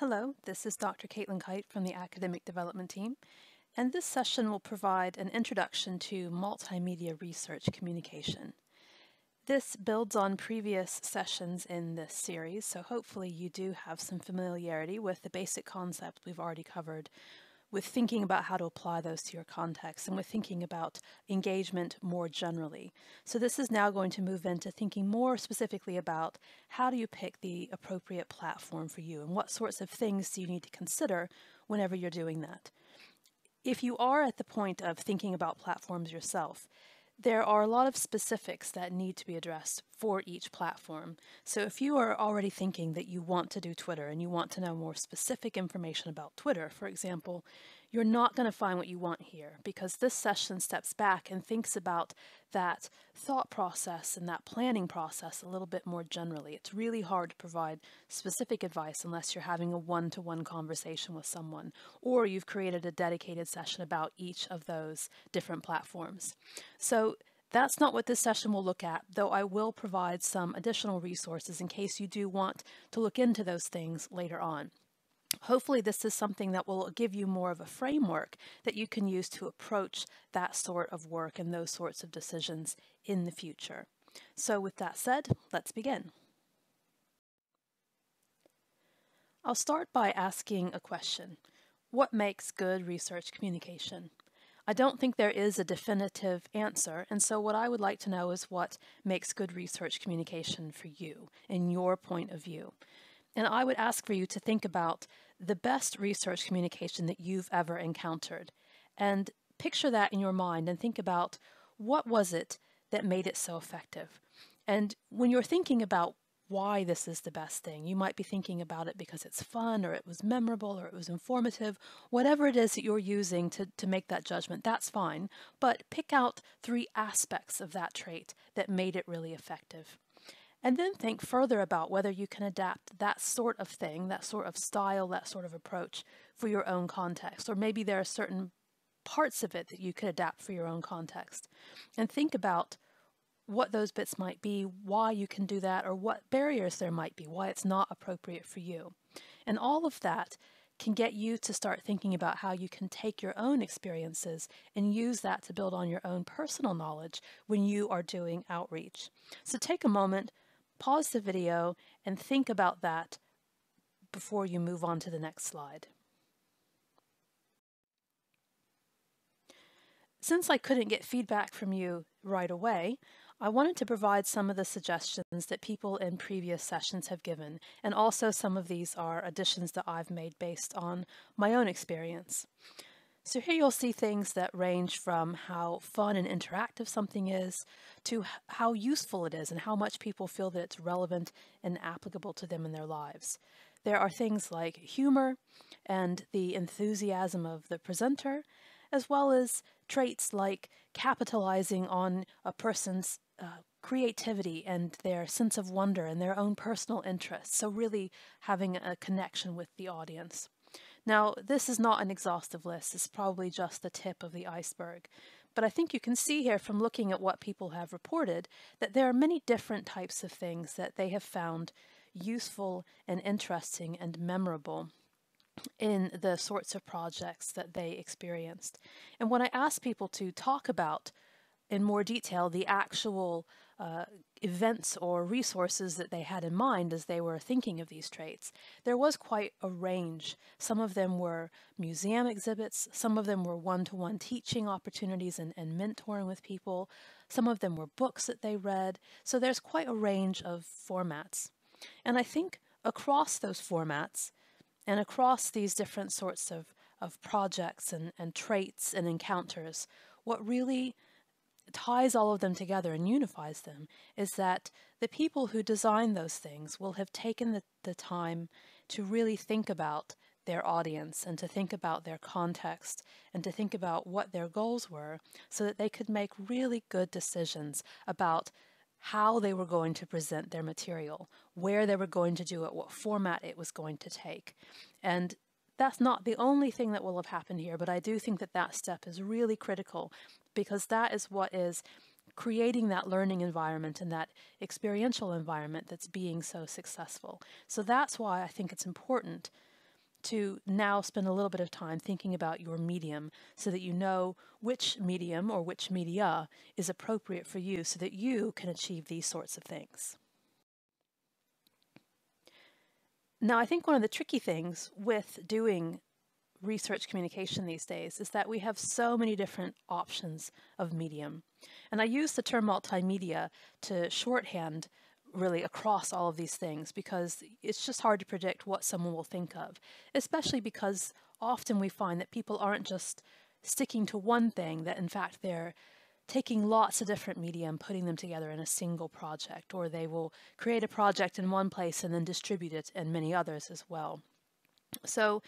Hello, this is Dr. Caitlin Kight from the Academic Development Team, and this session will provide an introduction to multimedia research communication. This builds on previous sessions in this series, so hopefully you do have some familiarity with the basic concepts we've already covered with thinking about how to apply those to your context and with thinking about engagement more generally. So this is now going to move into thinking more specifically about how do you pick the appropriate platform for you and what sorts of things do you need to consider whenever you're doing that. If you are at the point of thinking about platforms yourself, there are a lot of specifics that need to be addressed for each platform. So if you are already thinking that you want to do Twitter and you want to know more specific information about Twitter, for example, you're not going to find what you want here because this session steps back and thinks about that thought process and that planning process a little bit more generally. It's really hard to provide specific advice unless you're having a one-to-one -one conversation with someone or you've created a dedicated session about each of those different platforms. So that's not what this session will look at, though I will provide some additional resources in case you do want to look into those things later on. Hopefully this is something that will give you more of a framework that you can use to approach that sort of work and those sorts of decisions in the future. So with that said, let's begin. I'll start by asking a question. What makes good research communication? I don't think there is a definitive answer, and so what I would like to know is what makes good research communication for you, in your point of view. And I would ask for you to think about the best research communication that you've ever encountered. And picture that in your mind and think about what was it that made it so effective. And when you're thinking about why this is the best thing, you might be thinking about it because it's fun or it was memorable or it was informative, whatever it is that you're using to, to make that judgment, that's fine. But pick out three aspects of that trait that made it really effective. And then think further about whether you can adapt that sort of thing, that sort of style, that sort of approach for your own context. Or maybe there are certain parts of it that you could adapt for your own context. And think about what those bits might be, why you can do that, or what barriers there might be, why it's not appropriate for you. And all of that can get you to start thinking about how you can take your own experiences and use that to build on your own personal knowledge when you are doing outreach. So take a moment, pause the video and think about that before you move on to the next slide. Since I couldn't get feedback from you right away, I wanted to provide some of the suggestions that people in previous sessions have given, and also some of these are additions that I've made based on my own experience. So here you'll see things that range from how fun and interactive something is to how useful it is and how much people feel that it's relevant and applicable to them in their lives. There are things like humor and the enthusiasm of the presenter, as well as traits like capitalizing on a person's uh, creativity and their sense of wonder and their own personal interests. So really having a connection with the audience. Now, this is not an exhaustive list. It's probably just the tip of the iceberg. But I think you can see here from looking at what people have reported that there are many different types of things that they have found useful and interesting and memorable in the sorts of projects that they experienced. And when I asked people to talk about in more detail the actual uh, events or resources that they had in mind as they were thinking of these traits. There was quite a range. Some of them were museum exhibits, some of them were one-to-one -one teaching opportunities and, and mentoring with people, some of them were books that they read, so there's quite a range of formats. And I think across those formats and across these different sorts of, of projects and, and traits and encounters, what really ties all of them together and unifies them is that the people who design those things will have taken the, the time to really think about their audience and to think about their context and to think about what their goals were so that they could make really good decisions about how they were going to present their material, where they were going to do it, what format it was going to take. And that's not the only thing that will have happened here, but I do think that that step is really critical because that is what is creating that learning environment and that experiential environment that's being so successful. So that's why I think it's important to now spend a little bit of time thinking about your medium so that you know which medium or which media is appropriate for you so that you can achieve these sorts of things. Now, I think one of the tricky things with doing research communication these days is that we have so many different options of medium. And I use the term multimedia to shorthand really across all of these things because it's just hard to predict what someone will think of, especially because often we find that people aren't just sticking to one thing, that in fact they're taking lots of different media and putting them together in a single project, or they will create a project in one place and then distribute it in many others as well. So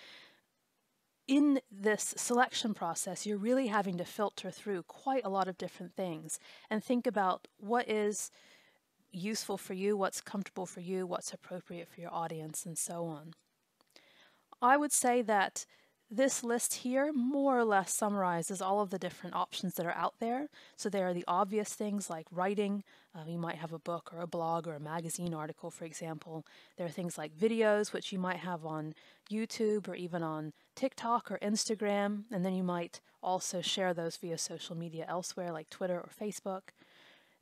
in this selection process, you're really having to filter through quite a lot of different things and think about what is useful for you, what's comfortable for you, what's appropriate for your audience, and so on. I would say that this list here more or less summarizes all of the different options that are out there. So there are the obvious things like writing. Uh, you might have a book or a blog or a magazine article, for example. There are things like videos, which you might have on YouTube or even on TikTok or Instagram. And then you might also share those via social media elsewhere like Twitter or Facebook.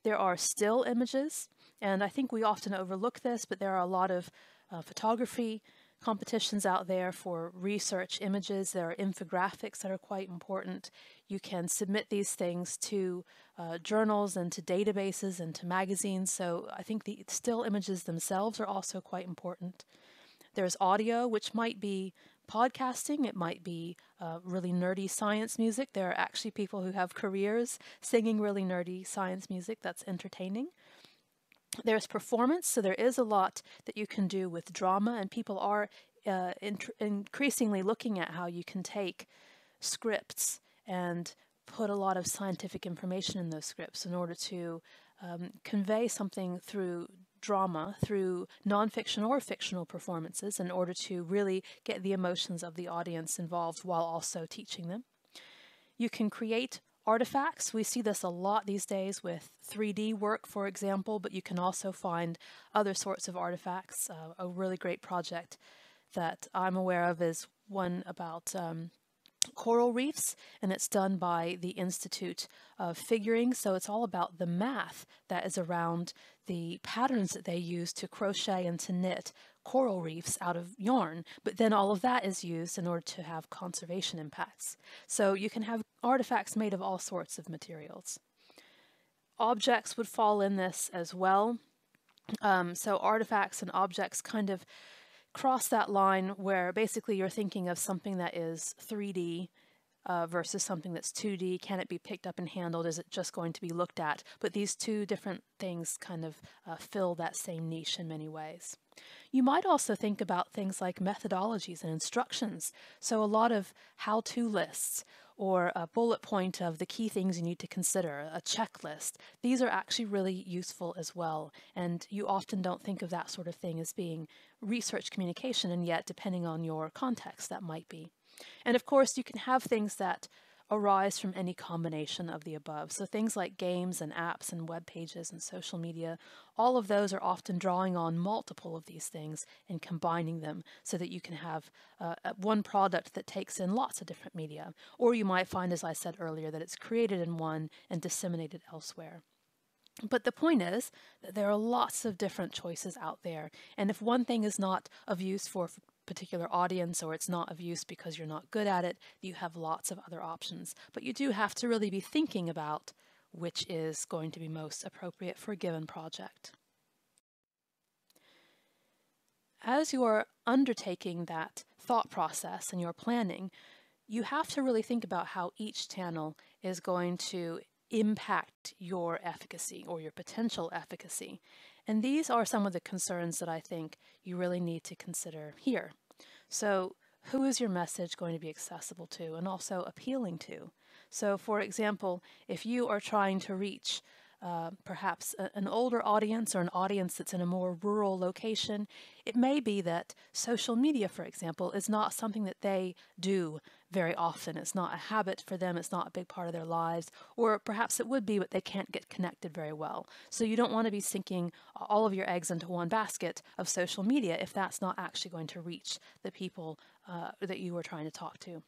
There are still images, and I think we often overlook this, but there are a lot of uh, photography competitions out there for research images. There are infographics that are quite important. You can submit these things to uh, journals and to databases and to magazines. So I think the still images themselves are also quite important. There's audio, which might be podcasting, it might be uh, really nerdy science music. There are actually people who have careers singing really nerdy science music that's entertaining. There's performance, so there is a lot that you can do with drama, and people are uh, increasingly looking at how you can take scripts and put a lot of scientific information in those scripts in order to um, convey something through drama, through nonfiction or fictional performances, in order to really get the emotions of the audience involved while also teaching them. You can create artifacts. We see this a lot these days with 3D work, for example, but you can also find other sorts of artifacts. Uh, a really great project that I'm aware of is one about um, coral reefs, and it's done by the Institute of Figuring. So it's all about the math that is around the patterns that they use to crochet and to knit coral reefs out of yarn, but then all of that is used in order to have conservation impacts. So you can have artifacts made of all sorts of materials. Objects would fall in this as well. Um, so artifacts and objects kind of cross that line where basically you're thinking of something that is 3D uh, versus something that's 2D? Can it be picked up and handled? Is it just going to be looked at? But these two different things kind of uh, fill that same niche in many ways. You might also think about things like methodologies and instructions. So a lot of how-to lists or a bullet point of the key things you need to consider, a checklist. These are actually really useful as well. And you often don't think of that sort of thing as being research communication, and yet, depending on your context, that might be. And of course, you can have things that arise from any combination of the above. So things like games and apps and web pages and social media, all of those are often drawing on multiple of these things and combining them so that you can have uh, one product that takes in lots of different media. Or you might find, as I said earlier, that it's created in one and disseminated elsewhere. But the point is that there are lots of different choices out there. And if one thing is not of use for particular audience or it's not of use because you're not good at it, you have lots of other options. But you do have to really be thinking about which is going to be most appropriate for a given project. As you are undertaking that thought process and your planning, you have to really think about how each channel is going to impact your efficacy or your potential efficacy. And these are some of the concerns that I think you really need to consider here. So who is your message going to be accessible to and also appealing to? So for example, if you are trying to reach uh, perhaps a, an older audience or an audience that's in a more rural location, it may be that social media, for example, is not something that they do very often. It's not a habit for them, it's not a big part of their lives, or perhaps it would be, but they can't get connected very well. So you don't want to be sinking all of your eggs into one basket of social media if that's not actually going to reach the people uh, that you are trying to talk to.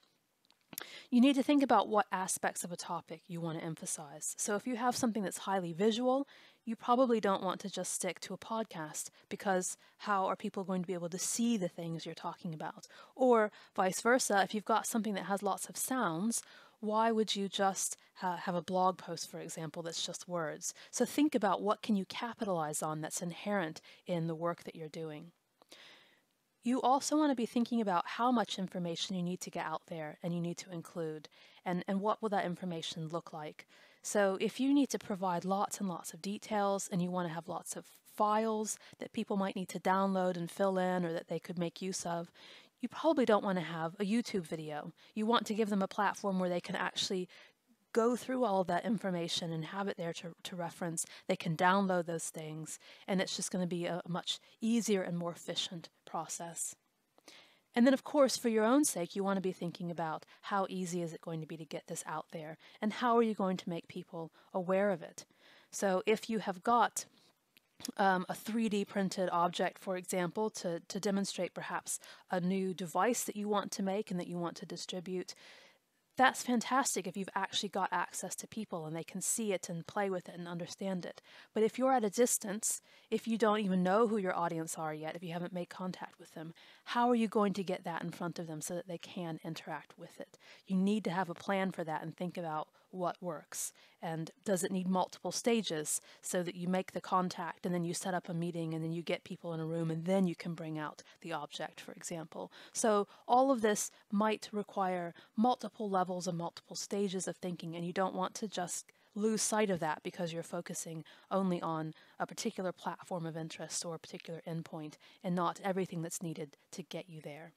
You need to think about what aspects of a topic you want to emphasize. So if you have something that's highly visual, you probably don't want to just stick to a podcast because how are people going to be able to see the things you're talking about? Or vice versa, if you've got something that has lots of sounds, why would you just ha have a blog post, for example, that's just words? So think about what can you capitalize on that's inherent in the work that you're doing. You also want to be thinking about how much information you need to get out there and you need to include, and, and what will that information look like. So if you need to provide lots and lots of details and you want to have lots of files that people might need to download and fill in or that they could make use of, you probably don't want to have a YouTube video. You want to give them a platform where they can actually go through all of that information and have it there to, to reference. They can download those things, and it's just going to be a much easier and more efficient process. And then, of course, for your own sake, you want to be thinking about how easy is it going to be to get this out there, and how are you going to make people aware of it. So if you have got um, a 3D printed object, for example, to, to demonstrate perhaps a new device that you want to make and that you want to distribute, that's fantastic if you've actually got access to people and they can see it and play with it and understand it. But if you're at a distance, if you don't even know who your audience are yet, if you haven't made contact with them, how are you going to get that in front of them so that they can interact with it? You need to have a plan for that and think about what works. And does it need multiple stages so that you make the contact and then you set up a meeting and then you get people in a room and then you can bring out the object, for example. So all of this might require multiple levels and multiple stages of thinking, and you don't want to just lose sight of that because you're focusing only on a particular platform of interest or a particular endpoint and not everything that's needed to get you there.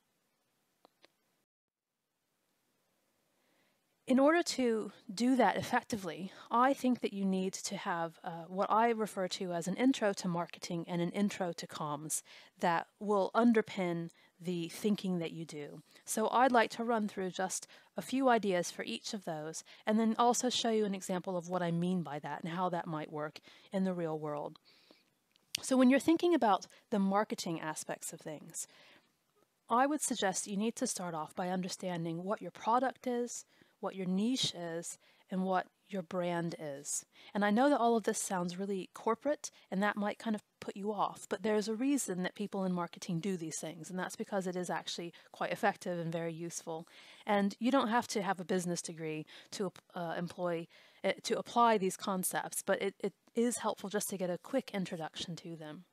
In order to do that effectively, I think that you need to have uh, what I refer to as an intro to marketing and an intro to comms that will underpin the thinking that you do. So I'd like to run through just a few ideas for each of those and then also show you an example of what I mean by that and how that might work in the real world. So when you're thinking about the marketing aspects of things, I would suggest you need to start off by understanding what your product is, what your niche is, and what your brand is. And I know that all of this sounds really corporate and that might kind of put you off, but there's a reason that people in marketing do these things, and that's because it is actually quite effective and very useful. And you don't have to have a business degree to uh, employ uh, to apply these concepts, but it, it is helpful just to get a quick introduction to them.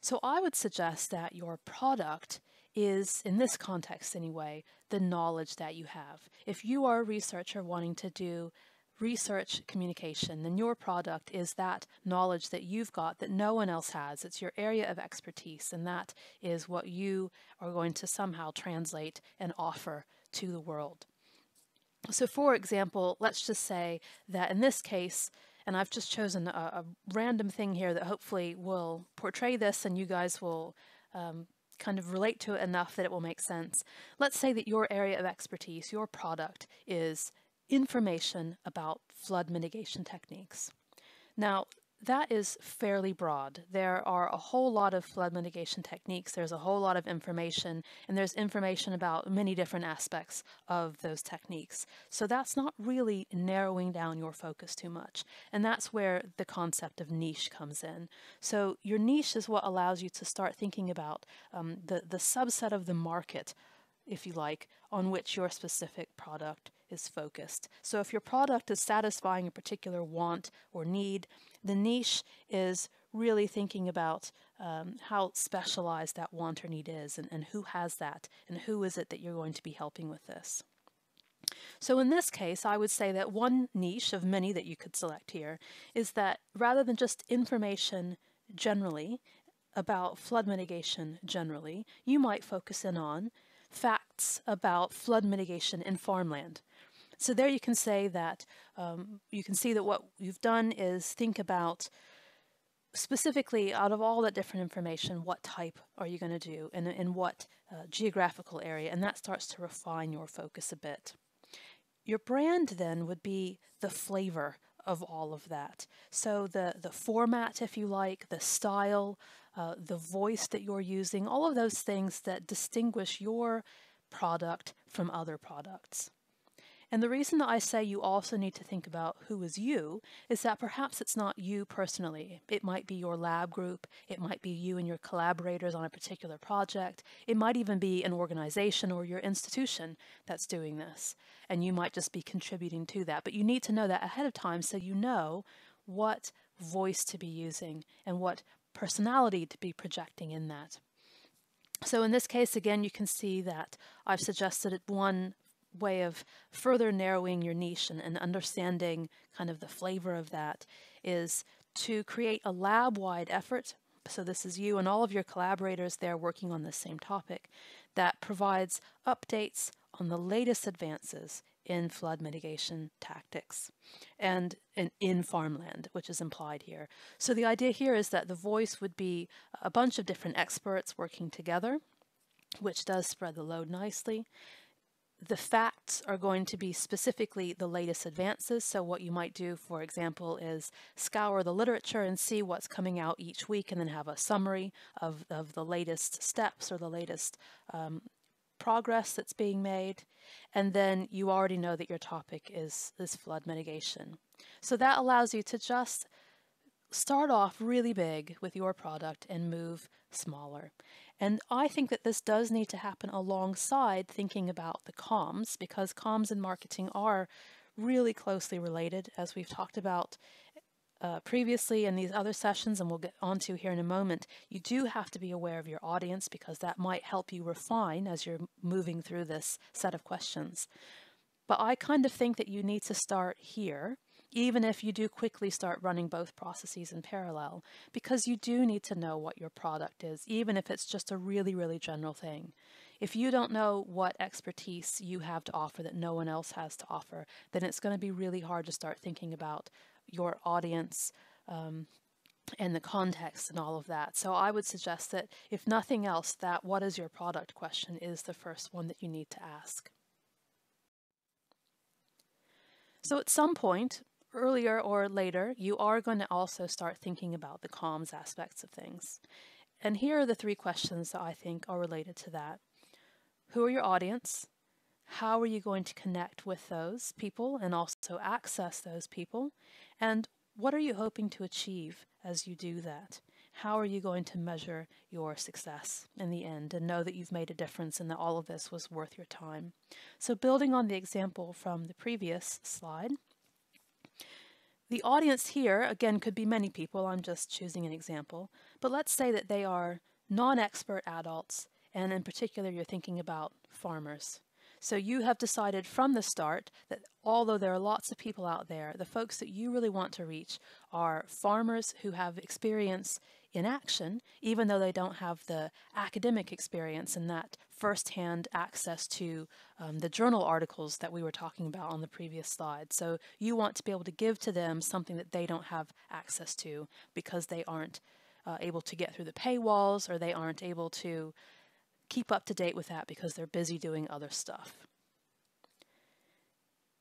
So I would suggest that your product is, in this context anyway, the knowledge that you have. If you are a researcher wanting to do research communication, then your product is that knowledge that you've got that no one else has. It's your area of expertise, and that is what you are going to somehow translate and offer to the world. So, for example, let's just say that in this case, and I've just chosen a, a random thing here that hopefully will portray this and you guys will um, kind of relate to it enough that it will make sense. Let's say that your area of expertise, your product, is information about flood mitigation techniques. Now, that is fairly broad. There are a whole lot of flood mitigation techniques, there's a whole lot of information, and there's information about many different aspects of those techniques. So that's not really narrowing down your focus too much. And that's where the concept of niche comes in. So your niche is what allows you to start thinking about um, the, the subset of the market, if you like, on which your specific product is focused. So if your product is satisfying a particular want or need, the niche is really thinking about um, how specialized that want or need is and, and who has that and who is it that you're going to be helping with this. So in this case, I would say that one niche of many that you could select here is that rather than just information generally about flood mitigation generally, you might focus in on facts about flood mitigation in farmland. So there you can say that um, you can see that what you've done is think about specifically out of all that different information, what type are you going to do and in what uh, geographical area, and that starts to refine your focus a bit. Your brand then would be the flavor of all of that. So the, the format, if you like, the style, uh, the voice that you're using, all of those things that distinguish your product from other products. And the reason that I say you also need to think about who is you is that perhaps it's not you personally. It might be your lab group, it might be you and your collaborators on a particular project, it might even be an organization or your institution that's doing this. And you might just be contributing to that. But you need to know that ahead of time so you know what voice to be using and what personality to be projecting in that. So in this case, again, you can see that I've suggested one way of further narrowing your niche and, and understanding kind of the flavor of that is to create a lab-wide effort. So this is you and all of your collaborators there working on the same topic that provides updates on the latest advances in flood mitigation tactics and in, in, farmland, which is implied here. So the idea here is that the voice would be a bunch of different experts working together, which does spread the load nicely the facts are going to be specifically the latest advances. So what you might do, for example, is scour the literature and see what's coming out each week and then have a summary of, of the latest steps or the latest um, progress that's being made. And then you already know that your topic is, is flood mitigation. So that allows you to just start off really big with your product and move smaller. And I think that this does need to happen alongside thinking about the comms because comms and marketing are really closely related as we've talked about uh, previously in these other sessions and we'll get onto here in a moment, you do have to be aware of your audience because that might help you refine as you're moving through this set of questions. But I kind of think that you need to start here even if you do quickly start running both processes in parallel, because you do need to know what your product is, even if it's just a really, really general thing. If you don't know what expertise you have to offer that no one else has to offer, then it's going to be really hard to start thinking about your audience um, and the context and all of that. So I would suggest that if nothing else, that what is your product question is the first one that you need to ask. So at some point, earlier or later, you are going to also start thinking about the comms aspects of things. And here are the three questions that I think are related to that. Who are your audience? How are you going to connect with those people and also access those people? And what are you hoping to achieve as you do that? How are you going to measure your success in the end and know that you've made a difference and that all of this was worth your time? So building on the example from the previous slide, the audience here, again, could be many people, I'm just choosing an example, but let's say that they are non-expert adults, and in particular you're thinking about farmers. So you have decided from the start that although there are lots of people out there, the folks that you really want to reach are farmers who have experience in action, even though they don't have the academic experience and that firsthand access to um, the journal articles that we were talking about on the previous slide. So you want to be able to give to them something that they don't have access to because they aren't uh, able to get through the paywalls or they aren't able to keep up to date with that because they're busy doing other stuff.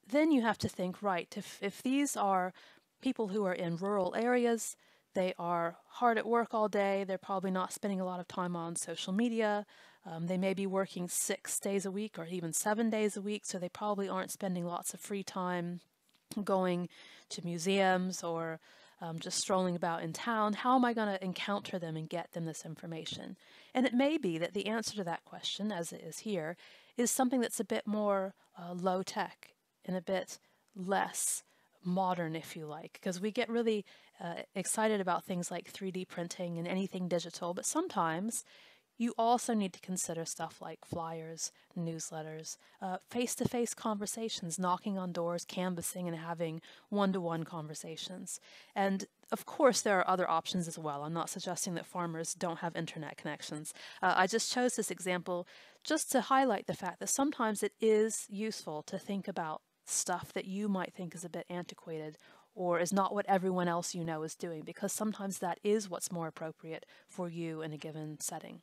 Then you have to think, right, if, if these are people who are in rural areas, they are hard at work all day. They're probably not spending a lot of time on social media. Um, they may be working six days a week or even seven days a week, so they probably aren't spending lots of free time going to museums or um, just strolling about in town. How am I going to encounter them and get them this information? And it may be that the answer to that question, as it is here, is something that's a bit more uh, low tech and a bit less modern, if you like, because we get really uh, excited about things like 3D printing and anything digital, but sometimes you also need to consider stuff like flyers, newsletters, face to face conversations, knocking on doors, canvassing, and having one to one conversations. And of course, there are other options as well. I'm not suggesting that farmers don't have internet connections. Uh, I just chose this example just to highlight the fact that sometimes it is useful to think about stuff that you might think is a bit antiquated or is not what everyone else you know is doing, because sometimes that is what's more appropriate for you in a given setting.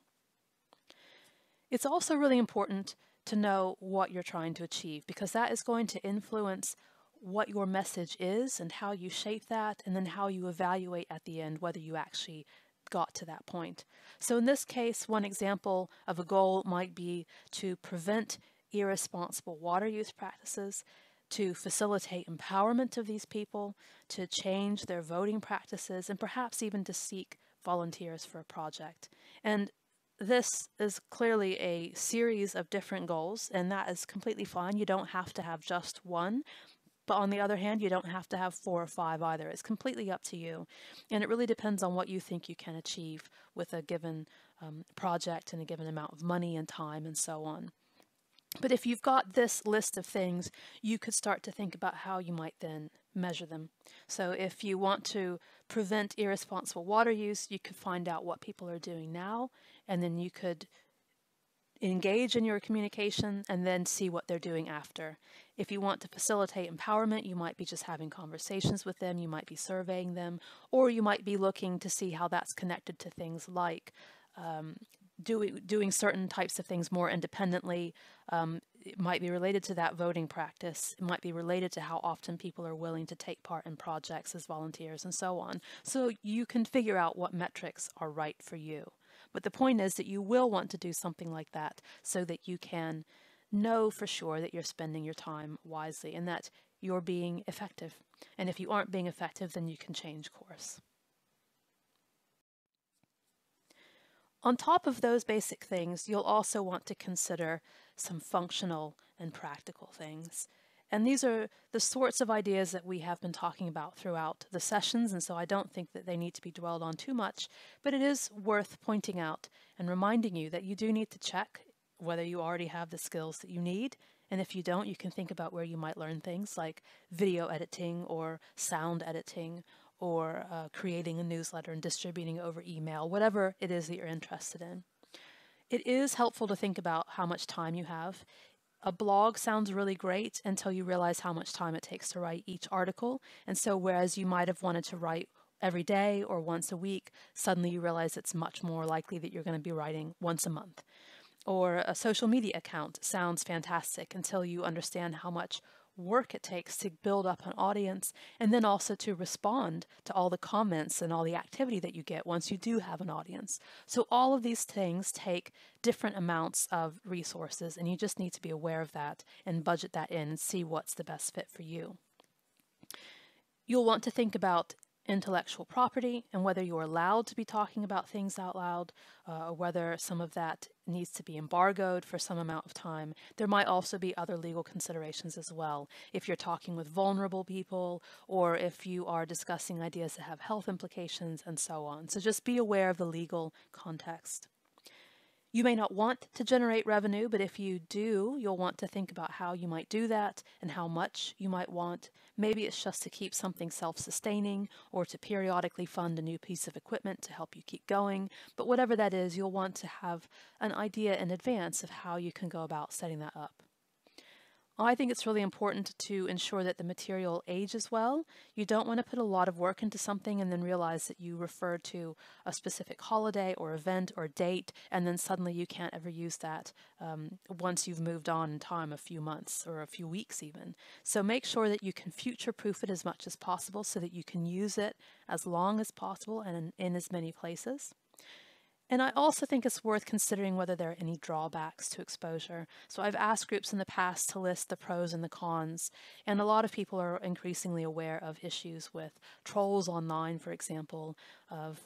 It's also really important to know what you're trying to achieve because that is going to influence what your message is and how you shape that, and then how you evaluate at the end whether you actually got to that point. So, in this case, one example of a goal might be to prevent irresponsible water use practices, to facilitate empowerment of these people, to change their voting practices, and perhaps even to seek volunteers for a project. And this is clearly a series of different goals, and that is completely fine. You don't have to have just one. But on the other hand, you don't have to have four or five either. It's completely up to you. And it really depends on what you think you can achieve with a given um, project and a given amount of money and time and so on. But if you've got this list of things, you could start to think about how you might then measure them. So if you want to prevent irresponsible water use, you could find out what people are doing now, and then you could engage in your communication and then see what they're doing after. If you want to facilitate empowerment, you might be just having conversations with them, you might be surveying them, or you might be looking to see how that's connected to things like um, doing doing certain types of things more independently. Um, it might be related to that voting practice. It might be related to how often people are willing to take part in projects as volunteers and so on. So you can figure out what metrics are right for you. But the point is that you will want to do something like that so that you can know for sure that you're spending your time wisely and that you're being effective. And if you aren't being effective, then you can change course. On top of those basic things, you'll also want to consider some functional and practical things. And these are the sorts of ideas that we have been talking about throughout the sessions, and so I don't think that they need to be dwelled on too much, but it is worth pointing out and reminding you that you do need to check whether you already have the skills that you need. And if you don't, you can think about where you might learn things like video editing or sound editing or uh, creating a newsletter and distributing over email, whatever it is that you're interested in. It is helpful to think about how much time you have. A blog sounds really great until you realize how much time it takes to write each article. And so, whereas you might have wanted to write every day or once a week, suddenly you realize it's much more likely that you're going to be writing once a month or a social media account sounds fantastic until you understand how much work it takes to build up an audience and then also to respond to all the comments and all the activity that you get once you do have an audience. So all of these things take different amounts of resources and you just need to be aware of that and budget that in and see what's the best fit for you. You'll want to think about intellectual property and whether you're allowed to be talking about things out loud uh, or whether some of that needs to be embargoed for some amount of time. There might also be other legal considerations as well. If you're talking with vulnerable people or if you are discussing ideas that have health implications and so on. So just be aware of the legal context. You may not want to generate revenue, but if you do, you'll want to think about how you might do that and how much you might want. Maybe it's just to keep something self sustaining or to periodically fund a new piece of equipment to help you keep going. But whatever that is, you'll want to have an idea in advance of how you can go about setting that up. I think it's really important to ensure that the material ages well. You don't want to put a lot of work into something and then realize that you refer to a specific holiday or event or date, and then suddenly you can't ever use that um, once you've moved on in time, a few months or a few weeks even. So make sure that you can future proof it as much as possible so that you can use it as long as possible and in, in as many places. And I also think it's worth considering whether there are any drawbacks to exposure. So I've asked groups in the past to list the pros and the cons, and a lot of people are increasingly aware of issues with trolls online, for example, of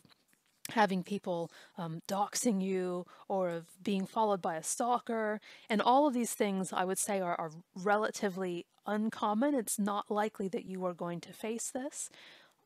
having people um, doxing you or of being followed by a stalker. And all of these things I would say are, are relatively uncommon. It's not likely that you are going to face this.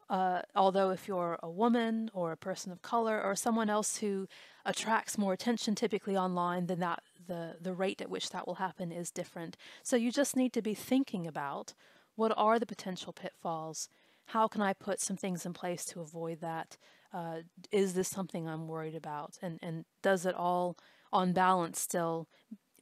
Uh, although if you're a woman or a person of color or someone else who attracts more attention typically online, then that the, the rate at which that will happen is different. So you just need to be thinking about what are the potential pitfalls? How can I put some things in place to avoid that? Uh, is this something I'm worried about? And, and does it all, on balance, still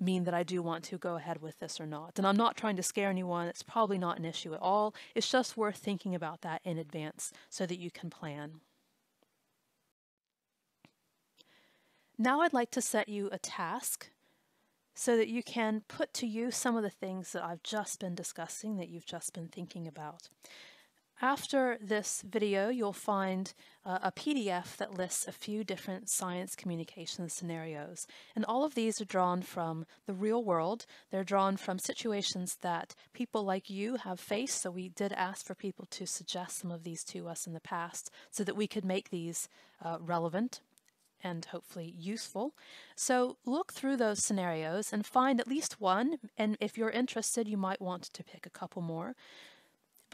mean that I do want to go ahead with this or not. And I'm not trying to scare anyone. It's probably not an issue at all. It's just worth thinking about that in advance so that you can plan. Now I'd like to set you a task so that you can put to use some of the things that I've just been discussing, that you've just been thinking about. After this video, you'll find uh, a PDF that lists a few different science communication scenarios. And all of these are drawn from the real world. They're drawn from situations that people like you have faced. So we did ask for people to suggest some of these to us in the past so that we could make these uh, relevant and hopefully useful. So look through those scenarios and find at least one, and if you're interested, you might want to pick a couple more.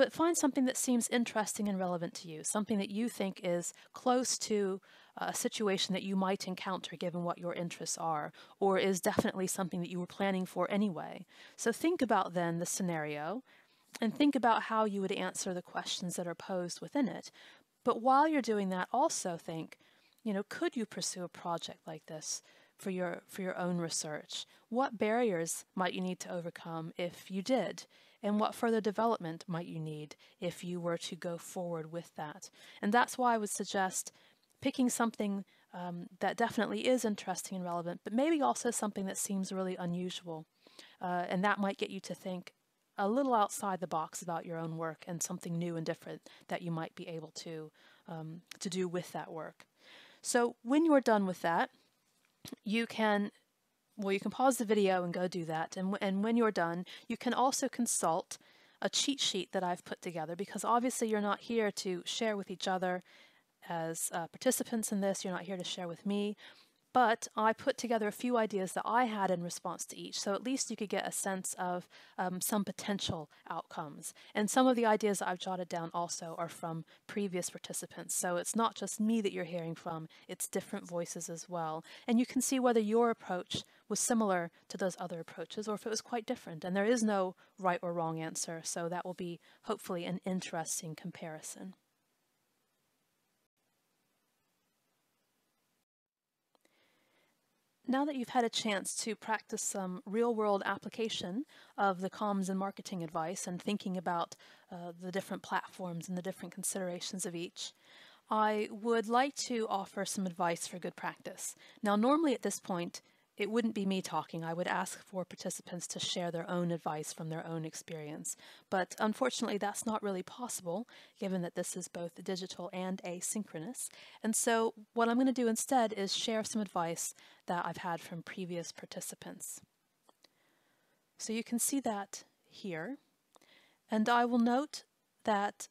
But find something that seems interesting and relevant to you, something that you think is close to a situation that you might encounter given what your interests are, or is definitely something that you were planning for anyway. So think about then the scenario and think about how you would answer the questions that are posed within it. But while you're doing that, also think, you know, could you pursue a project like this for your for your own research? What barriers might you need to overcome if you did? And what further development might you need if you were to go forward with that? And that's why I would suggest picking something um, that definitely is interesting and relevant, but maybe also something that seems really unusual. Uh, and that might get you to think a little outside the box about your own work and something new and different that you might be able to um, to do with that work. So when you're done with that, you can well, you can pause the video and go do that. And, and when you're done, you can also consult a cheat sheet that I've put together because obviously you're not here to share with each other as uh, participants in this. You're not here to share with me. But I put together a few ideas that I had in response to each, so at least you could get a sense of um, some potential outcomes. And some of the ideas that I've jotted down also are from previous participants, so it's not just me that you're hearing from, it's different voices as well. And you can see whether your approach was similar to those other approaches or if it was quite different. And there is no right or wrong answer, so that will be hopefully an interesting comparison. Now that you've had a chance to practice some real-world application of the comms and marketing advice and thinking about uh, the different platforms and the different considerations of each, I would like to offer some advice for good practice. Now normally at this point it wouldn't be me talking. I would ask for participants to share their own advice from their own experience. But unfortunately, that's not really possible, given that this is both digital and asynchronous. And so what I'm going to do instead is share some advice that I've had from previous participants. So you can see that here. And I will note that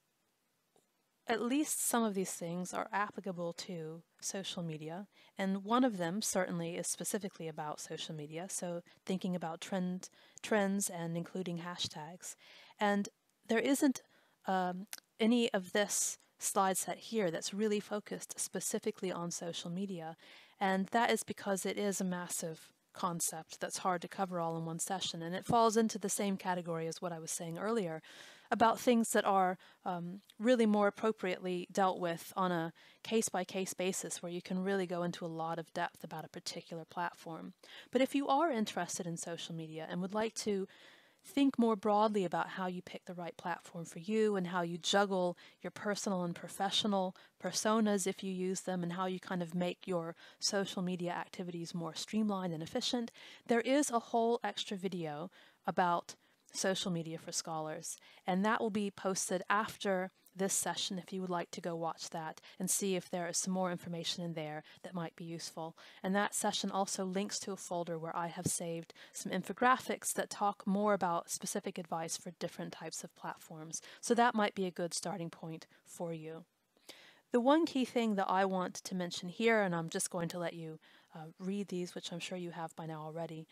at least some of these things are applicable to social media, and one of them certainly is specifically about social media, so thinking about trend trends and including hashtags. And there isn't um, any of this slide set here that's really focused specifically on social media, and that is because it is a massive concept that's hard to cover all in one session, and it falls into the same category as what I was saying earlier, about things that are um, really more appropriately dealt with on a case by case basis where you can really go into a lot of depth about a particular platform. But if you are interested in social media and would like to think more broadly about how you pick the right platform for you and how you juggle your personal and professional personas if you use them and how you kind of make your social media activities more streamlined and efficient, there is a whole extra video about social media for scholars. And that will be posted after this session if you would like to go watch that and see if there is some more information in there that might be useful. And that session also links to a folder where I have saved some infographics that talk more about specific advice for different types of platforms. So that might be a good starting point for you. The one key thing that I want to mention here, and I'm just going to let you uh, read these, which I'm sure you have by now already,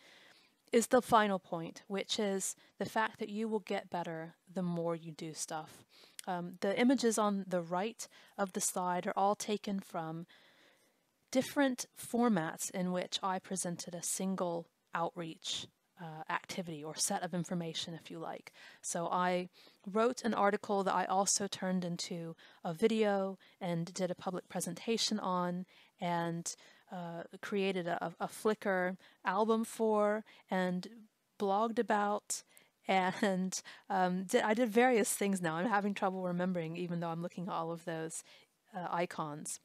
is the final point, which is the fact that you will get better the more you do stuff. Um, the images on the right of the slide are all taken from different formats in which I presented a single outreach uh, activity or set of information, if you like. So I wrote an article that I also turned into a video and did a public presentation on, and uh, created a, a Flickr album for and blogged about and um, did, I did various things now. I'm having trouble remembering, even though I'm looking at all of those uh, icons.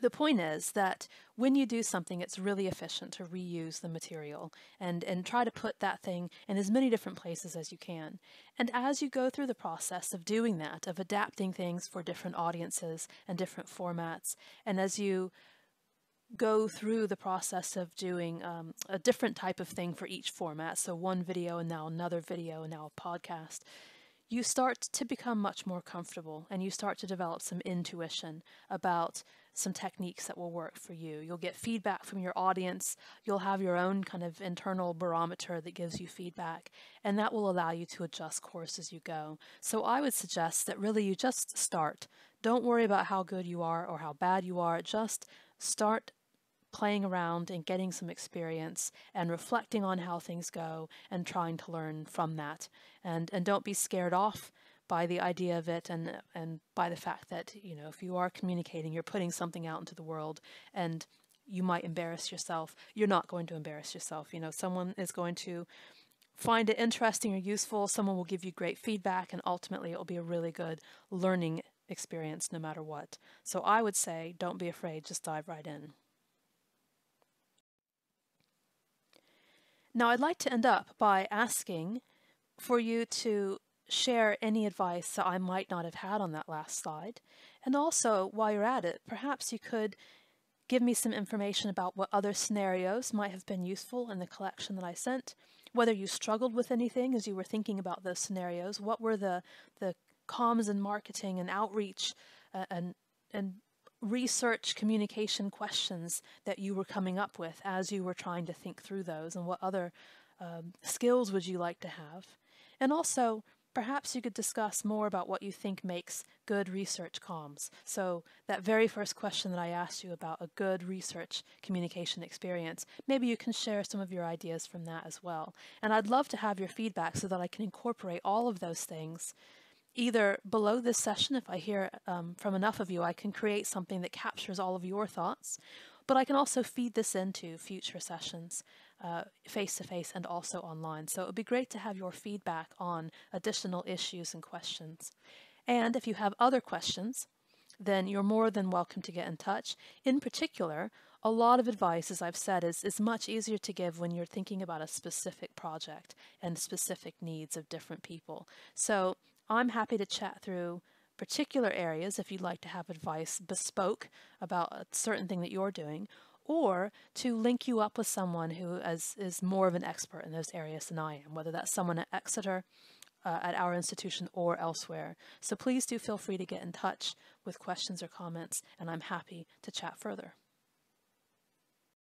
The point is that when you do something, it's really efficient to reuse the material and, and try to put that thing in as many different places as you can. And as you go through the process of doing that, of adapting things for different audiences and different formats, and as you go through the process of doing um, a different type of thing for each format, so one video and now another video and now a podcast, you start to become much more comfortable and you start to develop some intuition about some techniques that will work for you. You'll get feedback from your audience. You'll have your own kind of internal barometer that gives you feedback, and that will allow you to adjust course as you go. So I would suggest that really you just start. Don't worry about how good you are or how bad you are. Just start playing around and getting some experience and reflecting on how things go and trying to learn from that. And and don't be scared off by the idea of it and and by the fact that, you know, if you are communicating, you're putting something out into the world and you might embarrass yourself. You're not going to embarrass yourself. You know, someone is going to find it interesting or useful, someone will give you great feedback, and ultimately it will be a really good learning experience no matter what. So I would say don't be afraid, just dive right in. Now, I'd like to end up by asking for you to share any advice that I might not have had on that last slide. And also, while you're at it, perhaps you could give me some information about what other scenarios might have been useful in the collection that I sent, whether you struggled with anything as you were thinking about those scenarios, what were the, the comms and marketing and outreach uh, and, and research communication questions that you were coming up with as you were trying to think through those and what other um, skills would you like to have? And also perhaps you could discuss more about what you think makes good research comms. So that very first question that i asked you about a good research communication experience maybe you can share some of your ideas from that as well. And i'd love to have your feedback so that i can incorporate all of those things either below this session, if I hear um, from enough of you, I can create something that captures all of your thoughts, but I can also feed this into future sessions face to face and also online. So it would be great to have your feedback on additional issues and questions. And if you have other questions, then you're more than welcome to get in touch. In particular, a lot of advice, as I've said, is, is much easier to give when you're thinking about a specific project and specific needs of different people. So I'm happy to chat through particular areas if you'd like to have advice bespoke about a certain thing that you're doing, or to link you up with someone who is, is more of an expert in those areas than I am, whether that's someone at Exeter, uh, at our institution, or elsewhere. So please do feel free to get in touch with questions or comments, and I'm happy to chat further.